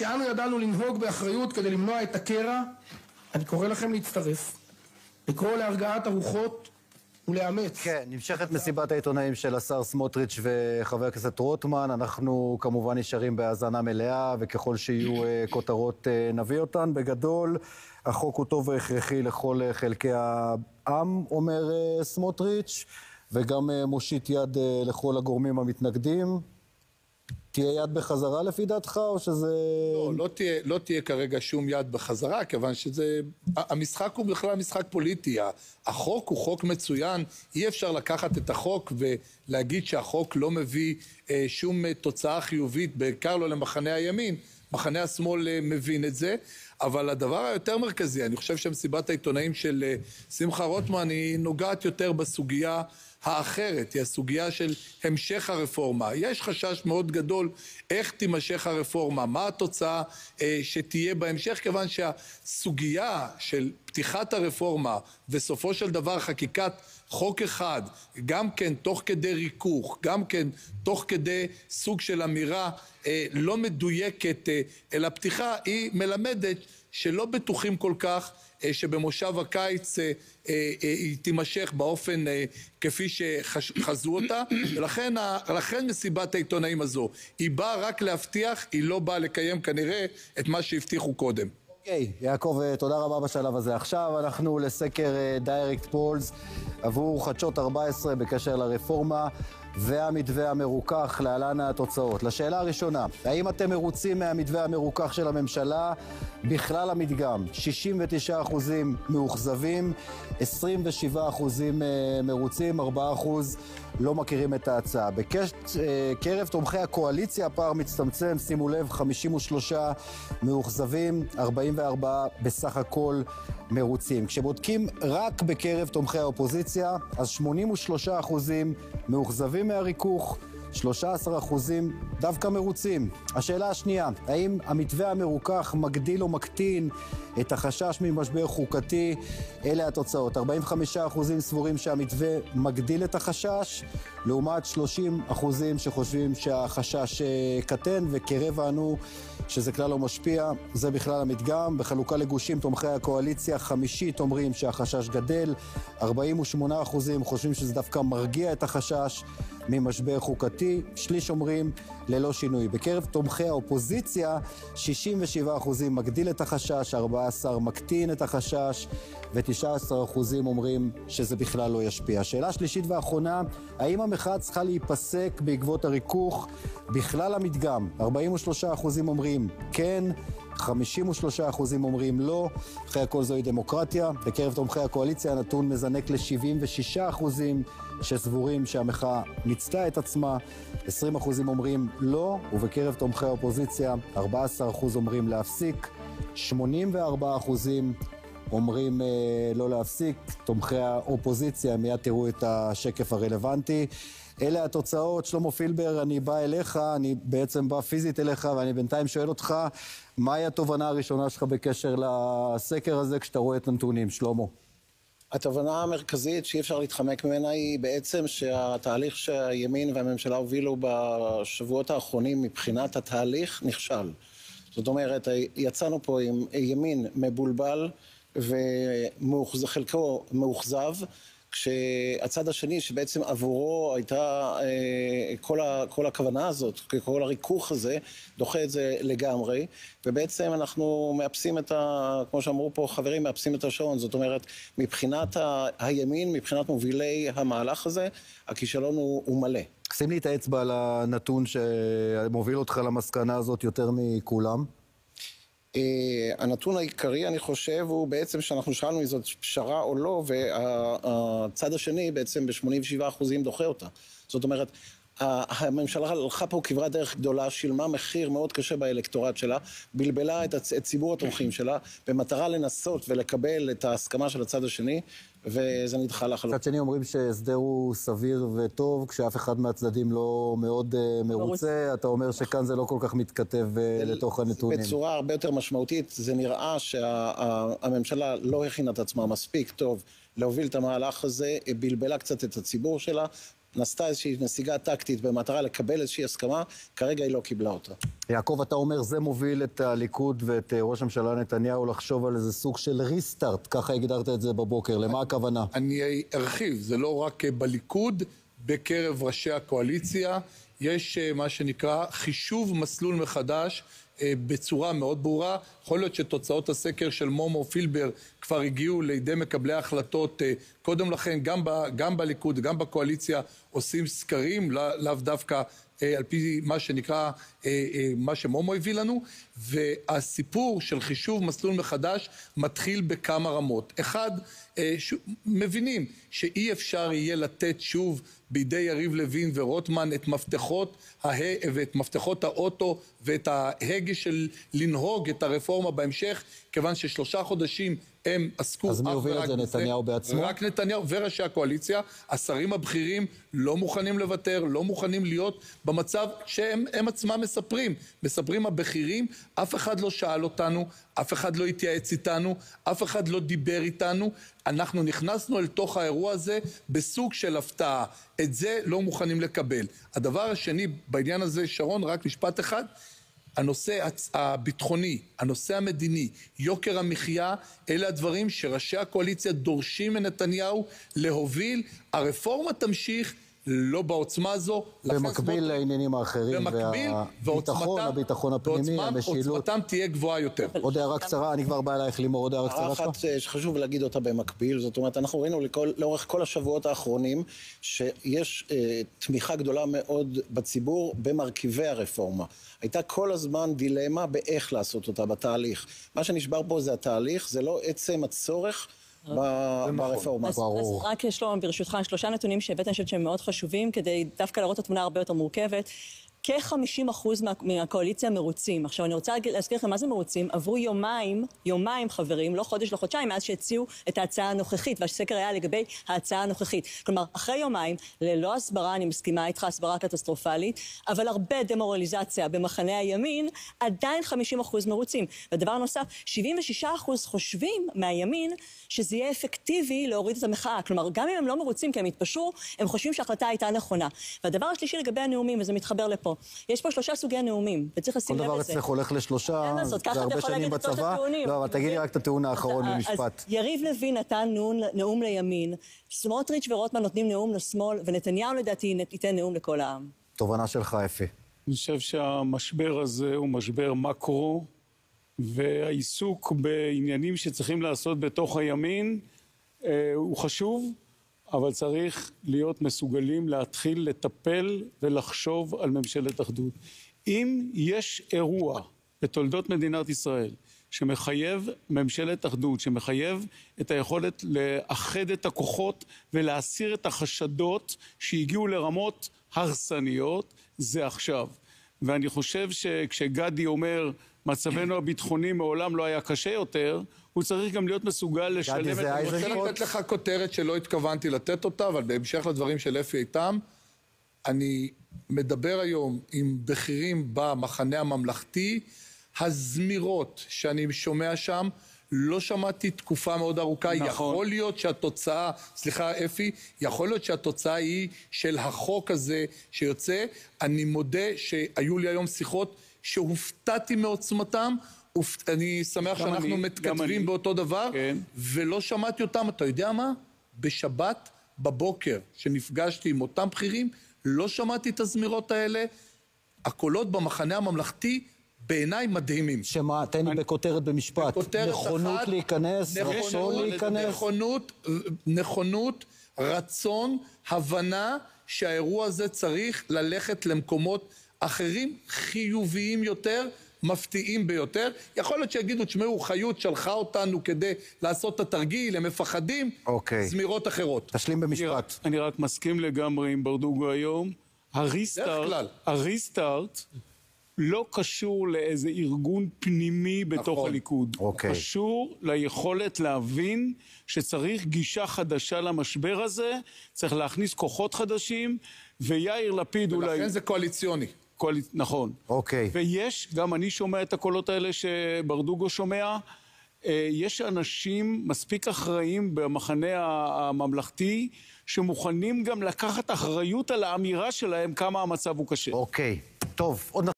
שאנו ידענו לנהוג באחריות כדי למנוע את הקרע, אני קורא לכם להצטרף, לקרוא להרגעת הרוחות ולאמץ. כן, נמשכת מסיבת העיתונאים של השר סמוטריץ' וחבר הכנסת רוטמן. אנחנו כמובן נשארים בהאזנה מלאה, וככל שיהיו אה, כותרות אה, נביא אותן. בגדול, החוק הוא טוב והכרחי לכל אה, חלקי העם, אומר סמוטריץ', וגם מושיט יד לכל הגורמים המתנגדים. תהיה יד בחזרה לפי דעתך, או שזה... לא, לא תהיה, לא תהיה כרגע שום יד בחזרה, כיוון שזה... המשחק הוא בכלל משחק פוליטי. החוק הוא חוק מצוין, אי אפשר לקחת את החוק ולהגיד שהחוק לא מביא אה, שום אה, תוצאה חיובית, בעיקר לא למחנה הימין. מחנה השמאל אה, מבין את זה, אבל הדבר היותר מרכזי, אני חושב שמסיבת העיתונאים של אה, שמחה רוטמן היא נוגעת יותר בסוגיה האחרת, היא הסוגיה של המשך הרפורמה. יש חשש מאוד גדול איך תימשך הרפורמה, מה התוצאה אה, שתהיה בהמשך, כיוון שהסוגיה של פתיחת הרפורמה וסופו של דבר חקיקת חוק אחד, גם כן תוך כדי ריכוך, גם כן תוך כדי סוג של אמירה אה, לא מדויקת אה, אל הפתיחה, היא מלמדת שלא בטוחים כל כך אה, שבמושב הקיץ אה, אה, היא תימשך באופן כפי שחזו אותה ולכן מסיבת העיתונאים הזו היא באה רק להבטיח, היא לא באה לקיים כנראה את מה שהבטיחו קודם. אוקיי, okay, יעקב, תודה רבה בשלב הזה. עכשיו אנחנו לסקר Direct Polls עבור חדשות 14 בקשר לרפורמה. והמתווה המרוכך, להלן התוצאות. לשאלה הראשונה, האם אתם מרוצים מהמתווה המרוכך של הממשלה? בכלל המדגם, 69% מאוכזבים, 27% אה, מרוצים, 4% לא מכירים את ההצעה. בקרב תומכי הקואליציה הפער מצטמצם, שימו לב, 53 מאוכזבים, 44 בסך הכל מרוצים. כשבודקים רק בקרב תומכי האופוזיציה, אז 83 אחוזים מאוכזבים מהריכוך, 13 אחוזים דווקא מרוצים. השאלה השנייה, האם המתווה המרוכך מגדיל או מקטין את החשש ממשבר חוקתי? אלה התוצאות. 45 אחוזים סבורים שהמתווה מגדיל את החשש, לעומת 30 אחוזים שחושבים שהחשש אה, קטן, וכרבע ענו שזה כלל לא משפיע. זה בכלל המדגם. בחלוקה לגושים תומכי הקואליציה, חמישית אומרים שהחשש גדל, 48 אחוזים חושבים שזה דווקא מרגיע את החשש ממשבר חוקתי, שליש אומרים ללא שינוי. בקרב תומכי האופוזיציה, 67 אחוזים מגדיל את החשש, 14 מקטין את החשש, ו-19 אחוזים אומרים שזה בכלל לא ישפיע. שאלה שלישית ואחרונה, האם המחאה צריכה להיפסק בעקבות הריכוך בכלל המדגם? 43 אחוזים אומרים כן. 53 אחוזים אומרים לא, אחרי הכל זוהי דמוקרטיה. בקרב תומכי הקואליציה הנתון מזנק ל-76 אחוזים שסבורים שהמחאה מיצתה את עצמה, 20 אחוזים אומרים לא, ובקרב תומכי האופוזיציה 14 אחוז אומרים להפסיק, 84 אחוזים אומרים אה, לא להפסיק, תומכי האופוזיציה, מיד תראו את השקף הרלוונטי. אלה התוצאות. שלמה פילבר, אני בא אליך, אני בעצם בא פיזית אליך, ואני בינתיים שואל אותך, מהי התובנה הראשונה שלך בקשר לסקר הזה כשאתה רואה את הנתונים, שלמה? התובנה המרכזית שאי אפשר להתחמק ממנה היא בעצם שהתהליך שהימין והממשלה הובילו בשבועות האחרונים מבחינת התהליך נכשל. זאת אומרת, יצאנו פה עם ימין מבולבל וחלקו מאוכזב, כשהצד השני, שבעצם עבורו הייתה אה, כל, ה, כל הכוונה הזאת, כל הריכוך הזה, דוחה את זה לגמרי, ובעצם אנחנו מאפסים את ה... כמו שאמרו פה חברים, מאפסים את השעון. זאת אומרת, מבחינת ה, הימין, מבחינת מובילי המהלך הזה, הכישלון הוא, הוא מלא. שים לי את האצבע על הנתון שמוביל אותך למסקנה הזאת יותר מכולם. Uh, הנתון העיקרי, אני חושב, הוא בעצם שאנחנו שאלנו אם זאת פשרה או לא, והצד השני בעצם ב-87% דוחה אותה. זאת אומרת, הממשלה הלכה פה כברת דרך גדולה, שילמה מחיר מאוד קשה באלקטורט שלה, בלבלה את, הצ... את ציבור התומכים שלה, במטרה לנסות ולקבל את ההסכמה של הצד השני, וזה נדחה לחלוטין. מצד שני אומרים שהסדר הוא סביר וטוב, כשאף אחד מהצדדים לא מאוד uh, מרוצה, אתה אומר שכאן זה לא כל כך מתכתב uh, לתוך הנתונים. בצורה הרבה יותר משמעותית, זה נראה שהממשלה שה, לא הכינה את עצמה מספיק טוב להוביל את המהלך הזה, בלבלה קצת את הציבור שלה, נעשתה איזושהי נסיגה טקטית במטרה לקבל איזושהי הסכמה, כרגע היא לא קיבלה אותה. יעקב, אתה אומר, זה מוביל את הליכוד ואת אה, ראש הממשלה נתניהו לחשוב על איזה סוג של ריסטארט, ככה הגדרת את זה בבוקר, למה הכוונה? אני ארחיב, זה לא רק אה, בליכוד, בקרב ראשי הקואליציה, יש אה, מה שנקרא חישוב מסלול מחדש בצורה מאוד ברורה. יכול להיות שתוצאות הסקר של מומו פילבר כבר הגיעו לידי מקבלי ההחלטות אה, קודם לכן, גם, ב, גם בליכוד, גם בקואליציה עושים סקרים, לא, לאו דווקא אה, על פי מה שנקרא, מה שמומו הביא לנו, והסיפור של חישוב מסלול מחדש מתחיל בכמה רמות. אחד. מבינים שאי אפשר יהיה לתת שוב בידי יריב לוין ורוטמן את מפתחות, הה... ואת מפתחות האוטו ואת ההגה של לנהוג את הרפורמה בהמשך, כיוון ששלושה חודשים הם עסקו אז מי הוביל את זה, נתניהו בעצמו? רק נתניהו וראשי הקואליציה, השרים הבכירים לא מוכנים לוותר, לא מוכנים להיות במצב שהם עצמם מספרים. מספרים הבכירים, אף אחד לא שאל אותנו, אף אחד לא התייעץ איתנו, אף אחד לא דיבר איתנו. אנחנו נכנסנו אל תוך האירוע הזה בסוג של הפתעה. את זה לא מוכנים לקבל. הדבר השני בעניין הזה, שרון, רק משפט אחד. הנושא הביטחוני, הנושא המדיני, יוקר המחיה, אלה הדברים שראשי הקואליציה דורשים מנתניהו להוביל. הרפורמה תמשיך. לא בעוצמה הזו. במקביל לעניינים האחרים, במקביל, והביטחון, הביטחון הפנימי, המשילות. ועוצמתם תהיה גבוהה יותר. עוד הערה קצרה, אני כבר בא אלייך לימור, עוד הערה קצרה שלך. הערה אחת אה, שחשוב להגיד אותה במקביל, זאת אומרת, אנחנו ראינו לכל, לאורך כל השבועות האחרונים, שיש אה, תמיכה גדולה מאוד בציבור במרכיבי הרפורמה. הייתה כל הזמן דילמה באיך לעשות אותה, בתהליך. מה שנשבר פה זה התהליך, זה לא עצם הצורך. ברפורמה. אז, אז רק שלום, ברשותך, שלושה נתונים שהבאת, אני חושבת שהם מאוד חשובים, כדי דווקא להראות את התמונה הרבה יותר מורכבת. כ-50% מה, מהקואליציה מרוצים. עכשיו, אני רוצה להזכיר לכם מה זה מרוצים. עברו יומיים, יומיים חברים, לא חודש, לא חודשיים, מאז שהציעו את ההצעה הנוכחית, והסקר היה לגבי ההצעה הנוכחית. כלומר, אחרי יומיים, ללא הסברה, אני מסכימה איתך, הסברה קטסטרופלית, אבל הרבה דמורליזציה במחנה הימין, עדיין 50% מרוצים. ודבר נוסף, 76% חושבים מהימין שזה יהיה אפקטיבי להוריד את המחאה. כלומר, גם אם הם לא מרוצים כי הם התפשרו, הם חושבים שההחלטה הייתה נכונה. והדבר השלישי לגבי הנאומים, וזה מתחבר לפה, פה. יש פה שלושה סוגי נאומים, וצריך לשים לב לזה. כל דבר אצלך הולך לשלושה, זה הרבה שנים בצבא. לא, אבל תגידי רק את הטיעון האחרון במשפט. יריב לוין נתן נאום לימין, סמוטריץ' ורוטמן נותנים נאום לשמאל, ונתניהו לדעתי ייתן נאום לכל העם. תובנה שלך, אפי. אני חושב שהמשבר הזה הוא משבר מקרו, והעיסוק בעניינים שצריכים לעשות בתוך הימין אה, הוא חשוב, אבל צריך להיות מסוגלים להתחיל לטפל ולחשוב על ממשלת אחדות. אם יש אירוע בתולדות מדינת ישראל שמחייב ממשלת אחדות, שמחייב את היכולת לאחד את הכוחות ולהסיר את החשדות שהגיעו לרמות הרסניות, זה עכשיו. ואני חושב שכשגדי אומר מצבנו הביטחוני מעולם לא היה קשה יותר, הוא צריך גם להיות מסוגל לשלם את... אני רוצה לתת לך כותרת שלא התכוונתי לתת אותה, אבל בהמשך לדברים של אפי איתם, אני מדבר היום עם בכירים במחנה הממלכתי, הזמירות שאני שומע שם, לא שמעתי תקופה מאוד ארוכה. נכון. יכול להיות שהתוצאה, סליחה אפי, יכול להיות שהתוצאה היא של החוק הזה שיוצא. אני מודה שהיו לי היום שיחות שהופתעתי מעוצמתם. אני שמח שאנחנו אני, מתכתבים באותו דבר, כן. ולא שמעתי אותם, אתה יודע מה? בשבת בבוקר, שנפגשתי עם אותם בכירים, לא שמעתי את הזמירות האלה. הקולות במחנה הממלכתי בעיניי מדהימים. שמה, תן לי בכותרת במשפט. בכותרת נכונות אחת, להיכנס, נכונות, רצון להיכנס. נכונות, נכונות, רצון, הבנה שהאירוע הזה צריך ללכת למקומות אחרים, חיוביים יותר, מפתיעים ביותר. יכול להיות שיגידו, תשמעו, חיות שלחה אותנו כדי לעשות את התרגיל, הם מפחדים, אוקיי. זמירות אחרות. תשלים במשפט. אני, אני רק מסכים לגמרי עם ברדוגו היום. הריסטארט, הריסטארט לא קשור לאיזה ארגון פנימי בתוך נכון. הליכוד. אוקיי. קשור ליכולת להבין שצריך גישה חדשה למשבר הזה, צריך להכניס כוחות חדשים, ויאיר לפיד ולכן אולי... ולכן זה קואליציוני. קואליצ... נכון. אוקיי. ויש, גם אני שומע את הקולות האלה שברדוגו שומע, אה, יש אנשים מספיק אחראים במחנה הממלכתי שמוכנים גם לקחת אחריות על האמירה שלהם כמה המצב הוא קשה. אוקיי. טוב, עוד